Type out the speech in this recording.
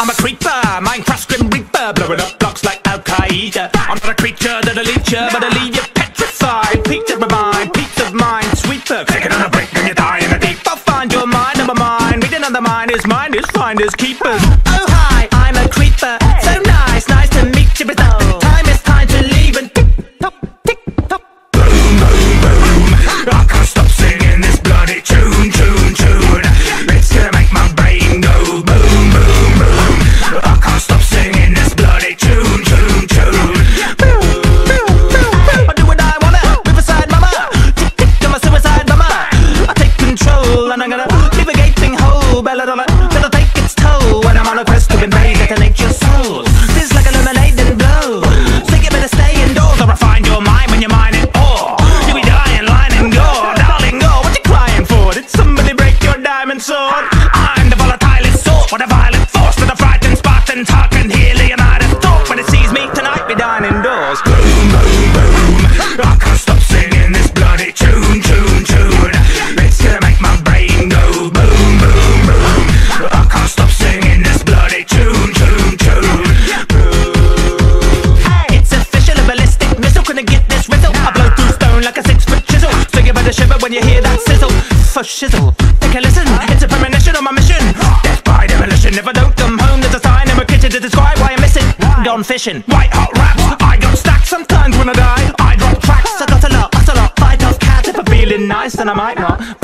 I'm a creeper, Minecraft Grim Reaper, blowing up blocks like Al Qaeda. I'm not a creature that'll eat you, but I'll leave you petrified. Peace of my mind, peace of mind, sweeper. Taking on a break and you die in the deep. I'll find your mind, number mine. Reading on the mind is mine is finders keepers. A gaping hole. Belladonna, that'll take its toll when I'm on a quest to invade, detonate your soul. This like a lemonade blow. So you better stay indoors or I find your mind when you're mining ore. You be dying, lying and gore, darling, go. What you crying for? Did somebody break your diamond sword? I'm the volatile sort with a violent force to the frightened talk and hear Leonidas talk when it sees me tonight. Be dying indoors. So you shiver when you hear that sizzle. For shizzle, take a listen. It's a premonition on my mission. Death by demolition. If I don't come home, there's a sign in my kitchen to describe why I'm missing. Gone fishing. White hot raps. I got stacks sometimes when I die. I drop tracks. I got a lot, a lot. Fight off cats if I'm feeling nice, then I might not.